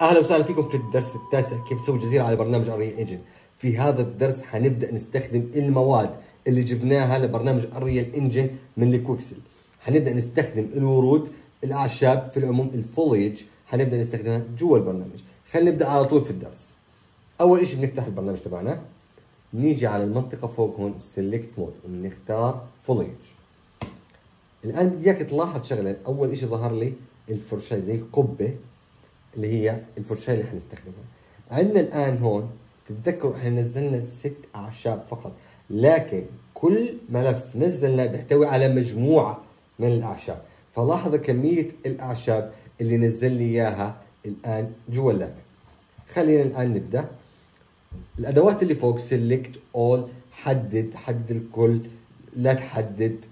أهلا وسهلا فيكم في الدرس التاسع كيف تسوي جزيرة على برنامج Unreal Engine في هذا الدرس حنبدأ نستخدم المواد اللي جبناها لبرنامج Unreal Engine من ال Quixel حنبدأ نستخدم الورود الأعشاب في العموم ال foliage حنبدأ نستخدمها جوا البرنامج. خلينا نبدأ على طول في الدرس. أول شيء بنفتح البرنامج تبعنا. نيجي على المنطقة فوق هون Select Mode وبنختار foliage الآن بدي إياك تلاحظ شغلة. أول شيء ظهر لي الفرشاة زي قبة. اللي هي الفرشاة اللي حنستخدمها. عندنا الآن هون تتذكروا إحنا نزلنا ست أعشاب فقط لكن كل ملف نزلناه بيحتوي على مجموعة من الأعشاب. فلاحظ كمية الأعشاب اللي نزل لي إياها الآن جوا اللعبة. خلينا الآن نبدأ. الأدوات اللي فوق سيلكت اول حدد حدد الكل لا تحدد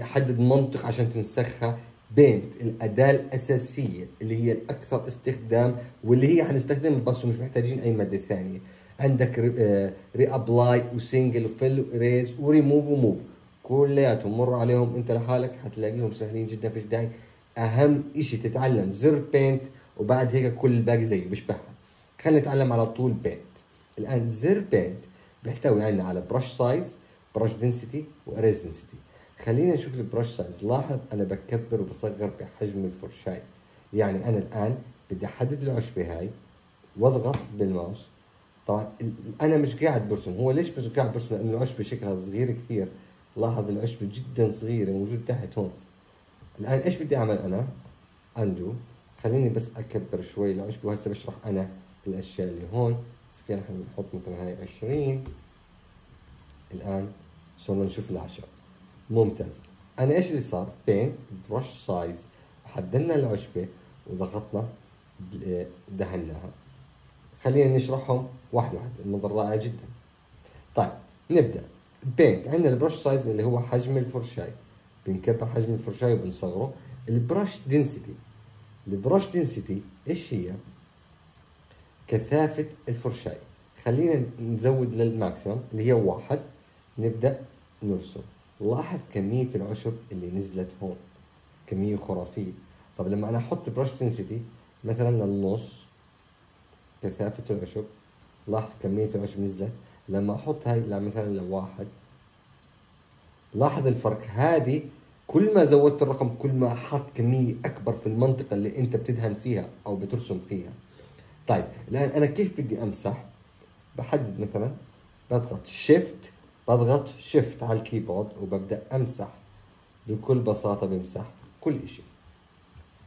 حدد منطق عشان تنسخها. Paint الأداة الأساسية اللي هي الأكثر استخدام واللي هي حنستخدمها بس ومش محتاجين أي مادة ثانية. عندك ري ابلاي وسنجل وفيل وريز وريموف وموف كلياتهم مر عليهم أنت لحالك حتلاقيهم سهلين جدا فيش داعي. أهم شيء تتعلم زر Paint وبعد هيك كل الباقي زيه بيشبهها خلينا نتعلم على طول Paint الآن زر Paint بيحتوي عندنا على Brush Size Brush Density و Erase Density خلينا نشوف ال Brush Size لاحظ أنا بكبر وبصغر بحجم الفرشاي يعني أنا الآن بدي أحدد العشبه هاي وأضغط بالماوس. طبعا أنا مش قاعد برسم. هو ليش مش قاعد برسم؟ لأنه العشبه شكلها صغير كثير. لاحظ العشبه جدا صغيره موجود تحت هون. الآن إيش بدي أعمل أنا؟ Undo خليني بس أكبر شوي العشبه وهسه بشرح أنا الأشياء اللي هون. Scale حنحط مثلا هاي 20 الآن صرنا نشوف الاعشاب ممتاز. أنا إيش اللي صار؟ Paint Brush Size وحددنا العشبة وضغطنا دهناها. خلينا نشرحهم واحد واحد المنظر رائع جدا. طيب نبدأ. Paint عندنا ال Brush Size اللي هو حجم الفرشاي. بنكبر حجم الفرشاي وبنصغره. ال Brush Density ال Brush Density إيش هي؟ كثافة الفرشاي. خلينا نزود لل Maximum اللي هي واحد. نبدأ نرسم. لاحظ كمية العشب اللي نزلت هون كمية خرافية. طب لما أنا أحط Brush Density مثلا للنص كثافة العشب لاحظ كمية العشب نزلت. لما أحط هاي مثلا لواحد لاحظ الفرق. هذه كل ما زودت الرقم كل ما أحط كمية أكبر في المنطقة اللي أنت بتدهن فيها أو بترسم فيها. طيب الآن أنا كيف بدي أمسح؟ بحدد مثلا بضغط Shift بضغط Shift على ال Keyboard وببدأ أمسح بكل بساطة بمسح كل شيء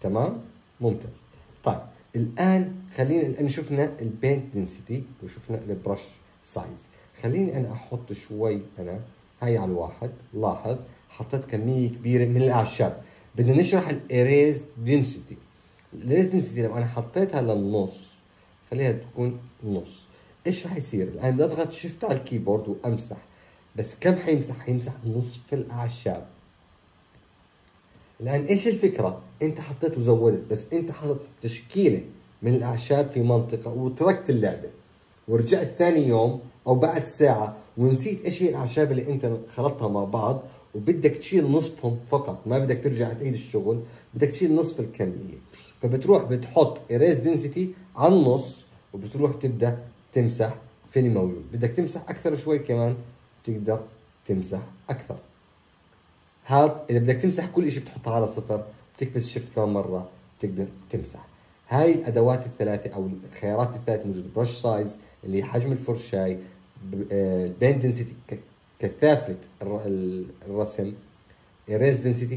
تمام؟ ممتاز. طيب الآن خلينا الآن شفنا ال Paint Density وشفنا ال Brush Size خليني أنا أحط شوي أنا هاي على الواحد. لاحظ حطيت كمية كبيرة من الأعشاب. بدنا نشرح ال Erase Density ال Erase Density لو أنا حطيتها للنص خليها تكون نص. إيش راح يصير؟ الآن بدي اضغط Shift على ال Keyboard وأمسح. بس كم حيمسح؟ حيمسح نصف الأعشاب. الان إيش الفكرة؟ أنت حطيت وزودت بس أنت حطيت تشكيلة من الأعشاب في منطقة وتركت اللعبة. ورجعت ثاني يوم أو بعد ساعة ونسيت إيش هي الأعشاب اللي أنت خلطتها مع بعض وبدك تشيل نصفهم فقط. ما بدك ترجع تعيد الشغل بدك تشيل نصف الكمية. فبتروح بتحط ايريز دنسيتي على النص وبتروح تبدأ تمسح في الموجود بدك تمسح أكثر شوي كمان تقدر تمسح أكثر. هذا إذا بدك تمسح كل شيء بتحطها على صفر بتكبس Shift كمان مرة بتقدر تمسح. هاي الأدوات الثلاثة أو الخيارات الثلاثة موجودة. Brush Size اللي حجم الفرشاي Paint Density كثافة الرسم Erase Density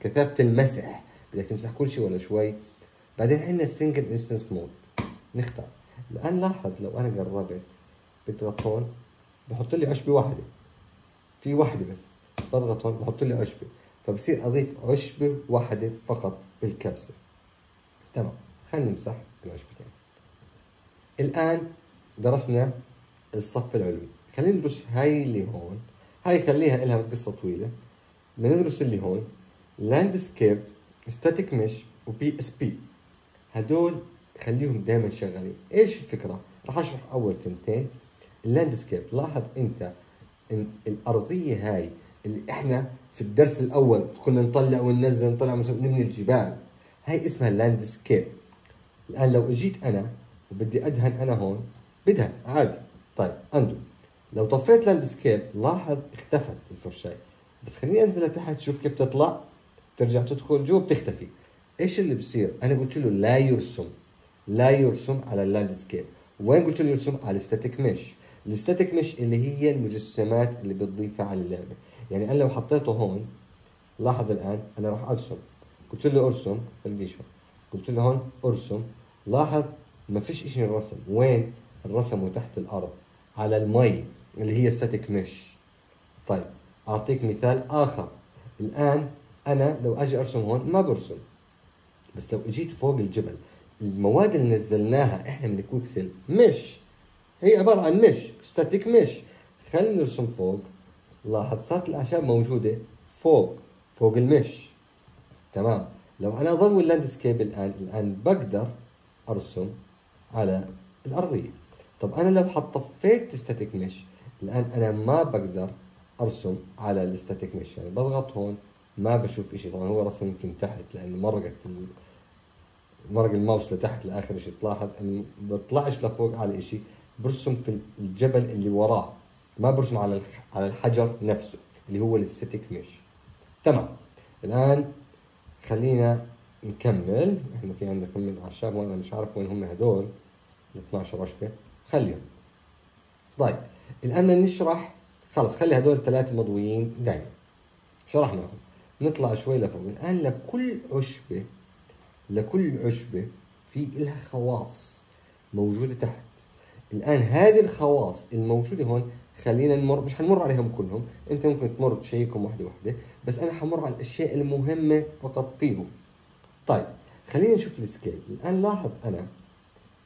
كثافة المسح. بدك تمسح كل شيء ولا شوي. بعدين عندنا ال Single Instance Mode نختار. الان لاحظ لو أنا قربت بضغط هون بحط لي عشبة واحدة. في واحدة بس بضغط هون بحط لي عشبة فبصير أضيف عشبة واحدة فقط بالكبسة. تمام خلينا نمسح العشبتين. الآن درسنا الصف العلوي. خلينا ندرس هاي اللي هون. هاي خليها لها قصة طويلة. بندرس اللي هون. Landscape Static Mesh و BSP هدول خليهم دائما شغالين. إيش الفكرة؟ راح أشرح أول ثنتين. ال Landscape لاحظ انت إن الأرضية هاي اللي إحنا في الدرس الأول كنا نطلع وننزل نطلع نبني الجبال. هاي اسمها Landscape الآن لو اجيت أنا وبدي أدهن أنا هون بدهن عادي. طيب Undo. لو طفيت Landscape لاحظ اختفت الفرشاي بس خليني أنزل لتحت شوف كيف تطلع. ترجع تدخل جوا بتختفي. إيش اللي بصير؟ أنا قلت له لا يرسم. لا يرسم على ال Landscape وين قلت له يرسم؟ على ال Static Mesh ال Static Mesh اللي هي المجسمات اللي بتضيفها على اللعبة. يعني أنا لو حطيته هون لاحظ الآن أنا راح أرسم. قلت له أرسم خليه قلت له هون أرسم. لاحظ ما فيش شيء الرسم وين؟ الرسم تحت الأرض على المش اللي هي Static Mesh طيب أعطيك مثال آخر. الآن أنا لو أجي أرسم هون ما برسم. بس لو إجيت فوق الجبل المواد اللي نزلناها إحنا من Quixel Mesh. هي عبارة عن Mesh Static Mesh. خلينا نرسم فوق. لاحظ صارت الأعشاب موجودة فوق فوق ال Mesh. تمام. لو أنا أضوي ال Landscape الآن الآن بقدر أرسم على الأرضية. طب أنا لو حطفيت Static Mesh الآن أنا ما بقدر أرسم على ال Static Mesh. يعني بضغط هون ما بشوف شيء طبعا هو رسم يمكن تحت لأنه مرقت مرق الماوس لتحت لآخر شيء تلاحظ انه بطلعش لفوق على شيء برسم في الجبل اللي وراه ما برسم على على الحجر نفسه اللي هو ال Static Mesh تمام. الآن خلينا نكمل. إحنا في عندنا كم أعشاب وأنا مش عارف وين هم هدول ال 12 عشبه خليهم. طيب. الآن نشرح خلص خلي هدول الثلاثة مضويين دائما شرحناهم. نطلع شوي لفوق. الآن لكل عشبة لكل عشبة في لها خواص موجودة تحت. الآن هذه الخواص الموجودة هون خلينا نمر مش حنمر عليهم كلهم أنت ممكن تمر تشيكهم واحدة واحدة بس أنا حمر على الأشياء المهمة فقط فيهم. طيب خلينا نشوف ال Scale. الآن لاحظ أنا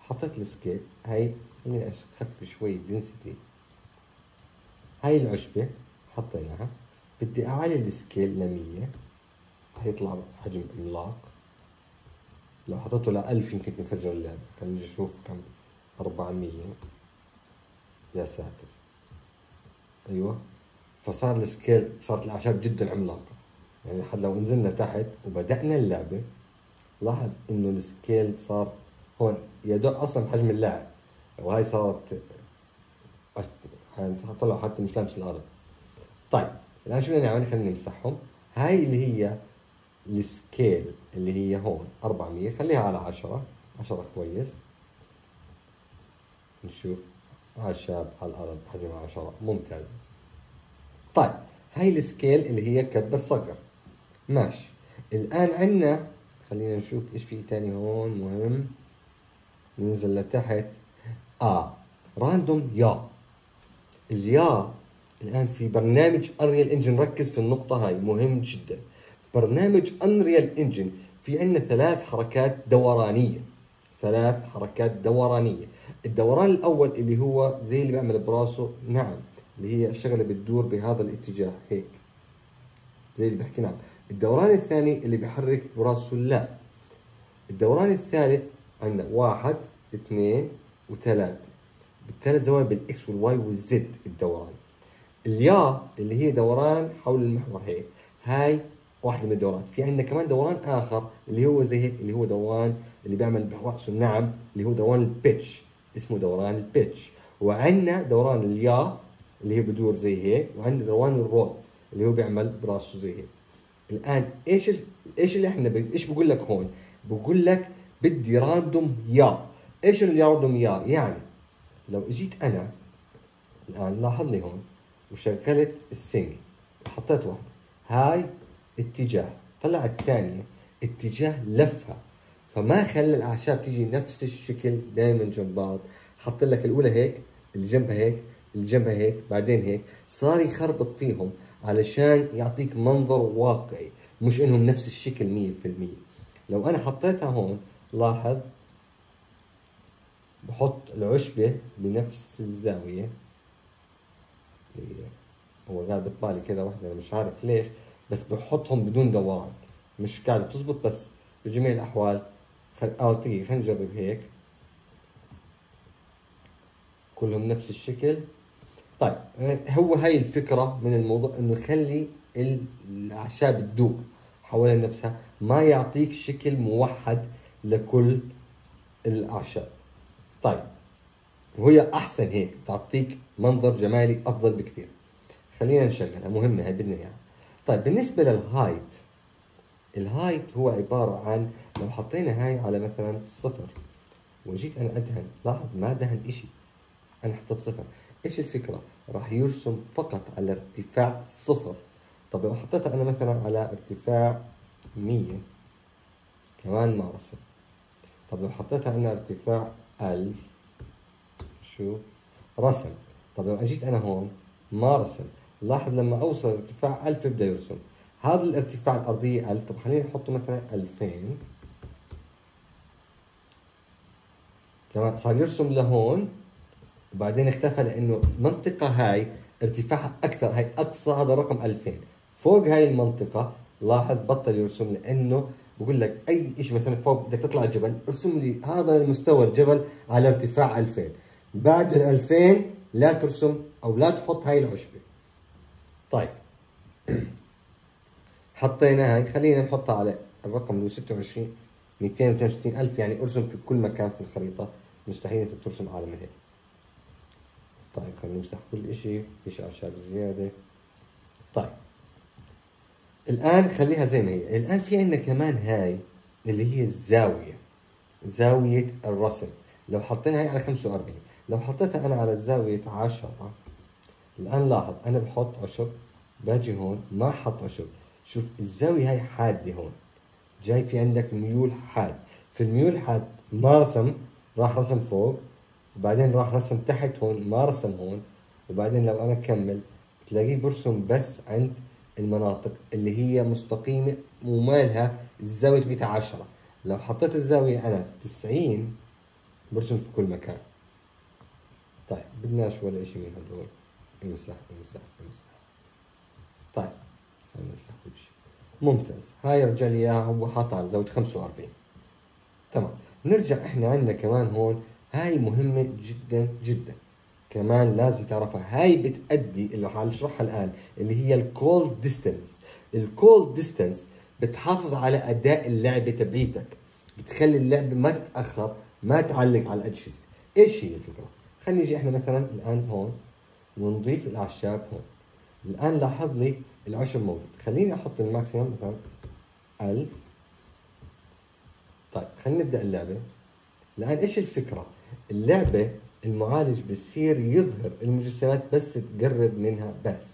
حطيت ال Scale هاي خليني اخفف شوي ال Density هاي العشبة حطيناها. بدي اعلي ال Scale ل 100 حيطلع حجم عملاق. لو حطيته ل 1000 يمكن تنفجر اللعبة. خلينا نشوف كم 400 يا ساتر. أيوه. فصار ال scale صارت الأعشاب جدا عملاقة. يعني حد لو نزلنا تحت وبدأنا اللعبة لاحظ إنه ال scale صار هون يا دوب أصلا بحجم اللاعب. وهي صارت طلعوا حتى مش لامس الأرض. طيب الآن شو بدنا نعمل؟ خلينا نمسحهم. هاي اللي هي ال scale اللي هي هون 400 خليها على 10 10 كويس. نشوف اعشاب على الأرض بحجم 10 ممتاز. طيب هاي ال scale اللي هي كبر صغر. ماشي. الآن عندنا خلينا نشوف إيش في تاني هون. مهم. ننزل لتحت. آه random yaw. ال yaw الآن في برنامج Unreal Engine ركز في النقطة هاي. مهم جدا. في برنامج Unreal Engine في عندنا ثلاث حركات دورانية. ثلاث حركات دورانية. الدوران الأول اللي هو زي اللي بيعمل براسه نعم اللي هي الشغلة بتدور بهذا الاتجاه هيك. زي اللي بحكي نعم. الدوران الثاني اللي بيحرك براسه لا. الدوران الثالث عندنا واحد اثنين وثلاثة بالثلاث زوايا بالاكس والواي والزد الدوران. ال yaw اللي هي دوران حول المحور هيك. هاي واحدة من الدوران. في عندنا كمان دوران آخر اللي هو زي هيك اللي هو دوران اللي بيعمل براسه النعم اللي هو دوران ال pitch. اسمه دوران ال pitch. وعندنا دوران ال yaw اللي هي بدور زي هيك وعندنا دوران ال roll اللي هو بيعمل براسه زي هيك. الآن إيش ال... إيش اللي إحنا ب... إيش بقول لك هون؟ بقول لك بدي random yaw إيش اللي random yaw يعني لو إجيت أنا الآن لاحظ لي هون وشغلت السنج وحطيت واحدة. هاي اتجاه طلعت الثانية اتجاه لفها. فما خلى الأعشاب تيجي نفس الشكل دائما جنب بعض. حط لك الأولى هيك اللي جنبها هيك اللي جنبها هيك بعدين هيك. صار يخربط فيهم علشان يعطيك منظر واقعي مش إنهم نفس الشكل 100% لو أنا حطيتها هون لاحظ بحط العشبة بنفس الزاوية. هو قاعد بيطلع كذا واحدة أنا مش عارف ليش. بس بحطهم بدون دوران مش قاعدة تزبط بس بجميع الأحوال خل... آه دقيقة خلينا نجرب هيك. كلهم نفس الشكل. طيب هو هاي الفكرة من الموضوع إنه يخلي الأعشاب تدور حوالين نفسها ما يعطيك شكل موحد لكل الأعشاب. طيب وهي أحسن هيك تعطيك منظر جمالي أفضل بكثير. خلينا نشغلها مهمة هي بدنا إياها. طيب بالنسبة لل height ال height هو عبارة عن لو حطينا هاي على مثلا صفر وجيت أنا أدهن لاحظ ما دهن إشي أنا حطيت صفر. إيش الفكرة؟ راح يرسم فقط على ارتفاع صفر. طب لو حطيتها أنا مثلا على ارتفاع 100 كمان ما رسم. طب لو حطيتها أنا ارتفاع 1000 شو؟ رسم. طب لو أجيت أنا هون ما رسم. لاحظ لما أوصل ارتفاع 1000 ببدا يرسم هذا الارتفاع الأرضية 1000 طب خلينا نحطه مثلا 2000 كمان صار يرسم لهون. وبعدين اختفى لأنه المنطقة هاي ارتفاعها أكثر. هاي أقصى هذا رقم 2000 فوق هاي المنطقة لاحظ بطل يرسم لأنه بقول لك أي شيء مثلا فوق بدك تطلع الجبل ارسم لي هذا المستوى الجبل على ارتفاع 2000 بعد ال 2000 لا ترسم أو لا تحط هاي العشبة. طيب. حطينا هاي خلينا نحطها على الرقم اللي هو 26 262 ألف يعني أرسم في كل مكان في الخريطة. مستحيل أنت ترسم أعلى من هيك. طيب خلينا نمسح كل إشي. فيش أعشاب زيادة. طيب. الآن خليها زي ما هي. الآن في عندنا كمان هاي اللي هي الزاوية. زاوية الرسم. لو حطينا هاي على 45 لو حطيتها أنا على الزاوية 10 الآن لاحظ أنا بحط عشب باجي هون ما حط عشب. شوف الزاوية هاي حادة هون. جاي في عندك ميول حاد. في الميول حاد ما رسم راح رسم فوق وبعدين راح رسم تحت هون ما رسم هون. وبعدين لو أنا كمل تلاقيه برسم بس عند المناطق اللي هي مستقيمة ومالها الزاوية تبعتها 10 لو حطيت الزاوية أنا 90 برسم في كل مكان. طيب بدناش ولا إشي من هدول. امسح امسح امسح طيب خلينا نمسح كل شيء. ممتاز. هاي رجع لي إياها هو حاطها على زاوية 45 تمام. نرجع إحنا عندنا كمان هون. هاي مهمة جدا جدا. كمان لازم تعرفها. هاي بتأدي اللي راح أشرحها الآن اللي هي ال cull distance ال cull distance بتحافظ على أداء اللعبة تبعيتك. بتخلي اللعبة ما تتأخر ما تعلق على الأجهزة. إيش هي الفكرة؟ خلينا نيجي إحنا مثلا الآن هون. ونضيف الأعشاب هون. الآن لاحظ لي العشب موجود. خليني أحط ال maximum مثلا 1000 طيب خلينا نبدأ اللعبة. الآن إيش الفكرة؟ اللعبة المعالج بصير يظهر المجسمات بس تقرب منها بس.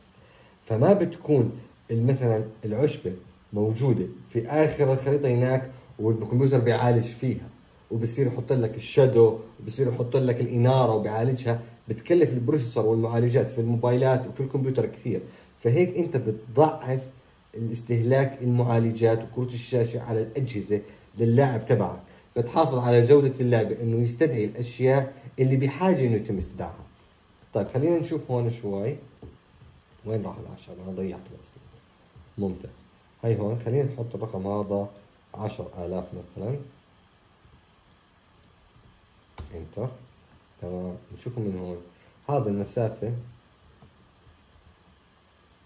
فما بتكون مثلا العشبة موجودة في آخر الخريطة هناك والكمبيوتر بيعالج فيها وبصير يحط لك ال shadow وبصير يحط لك الإنارة وبيعالجها. بتكلف ال processor والمعالجات في الموبايلات وفي الكمبيوتر كثير. فهيك انت بتضعف الاستهلاك المعالجات وكروت الشاشة على الأجهزة للاعب تبعك. بتحافظ على جودة اللعبة إنه يستدعي الأشياء اللي بحاجة إنه يتم استدعائها. طيب خلينا نشوف هون شوي. وين راح العشبة؟ أنا ضيعت بس ممتاز. هاي هون خلينا نحط الرقم هذا عشر آلاف مثلا. Enter تمام؟ نشوفه من هون. هذا المسافة.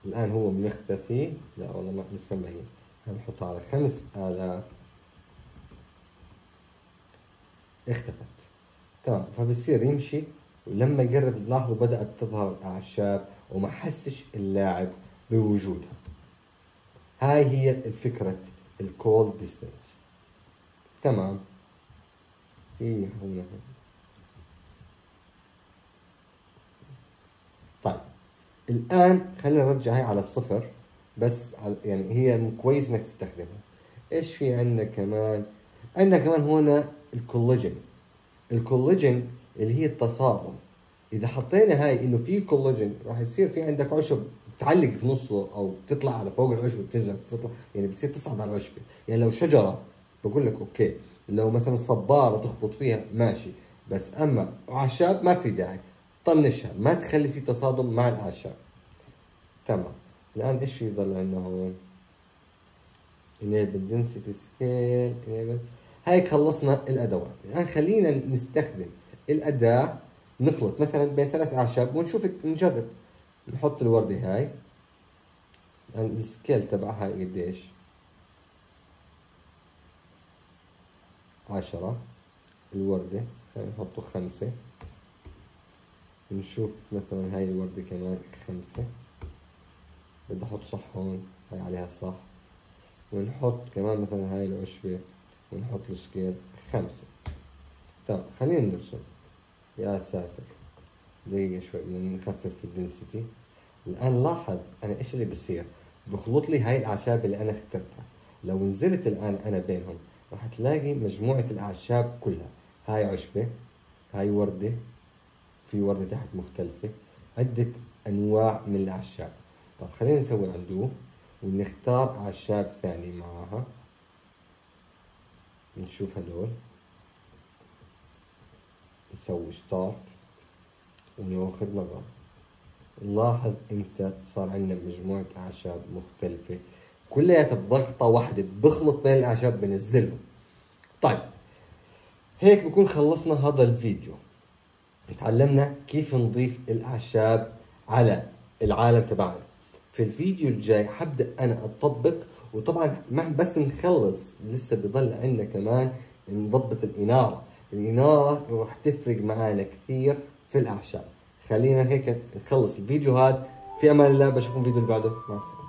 الآن هو مختفي لا والله ما لسه هي. هنحطها على خمس آلاف. اختفت. تمام. فبصير يمشي. ولما يقرب لاحظوا بدأت تظهر الأعشاب وما حسش اللاعب بوجودها. هاي هي الفكرة ال cull distance تمام. إيه هنا طيب الآن خلينا نرجع هاي على الصفر بس يعني هي كويس إنك تستخدمها. إيش في عندنا كمان؟ عندنا كمان هنا الكولاجين. الكولاجين اللي هي التصادم. إذا حطينا هاي إنه في كولاجين راح يصير في عندك عشب تعلق في نصه أو تطلع على فوق العشب وتنزل تطلع يعني بتصير تصعد على العشبه يعني لو شجرة بقول لك أوكي. لو مثلا صبارة تخبط فيها ماشي. بس أما أعشاب ما في داعي. طنشها ما تخلي في تصادم مع الأعشاب. تمام. الآن إيش يضل عندنا هون؟ enable density scale enable هيك خلصنا الأدوات. الآن خلينا نستخدم الأداة نخلط مثلا بين ثلاث أعشاب ونشوف نجرب. نحط الوردة هاي. الآن ال scale تبعها قديش؟ عشرة. الوردة خلينا نحطه خمسة. نشوف مثلا هاي الوردة كمان خمسة. بدي أحط صح هون هاي عليها صح. ونحط كمان مثلا هاي العشبة ونحط ال scale خمسة. تمام خلينا نرسم. يا ساتر. دقيقة شوي بدنا نخفف في الدنسيتي. الآن لاحظ أنا إيش اللي بصير. بخلط لي هاي الأعشاب اللي أنا اخترتها. لو نزلت الآن أنا بينهم راح تلاقي مجموعة الأعشاب كلها. هاي عشبة هاي وردة في وردة تحت مختلفة عدة أنواع من الأعشاب. طب خلينا نسوي عنده ونختار أعشاب ثانية معاها. نشوف هدول. نسوي ستارت وناخذ نظر. نلاحظ أنت صار عندنا مجموعة أعشاب مختلفة كلياتها بضغطة واحدة بخلط بين الأعشاب بنزلهم. طيب هيك بكون خلصنا هذا الفيديو. تعلمنا كيف نضيف الأعشاب على العالم تبعنا. في الفيديو الجاي حبدأ أنا أطبق وطبعا ما بس نخلص لسه بضل عندنا كمان نضبط الإنارة. الإنارة راح تفرق معنا كثير في الأعشاب. خلينا هيك نخلص الفيديو هذا. في أمان الله بشوفكم الفيديو اللي بعده. مع السلامة.